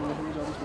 Skandinavisk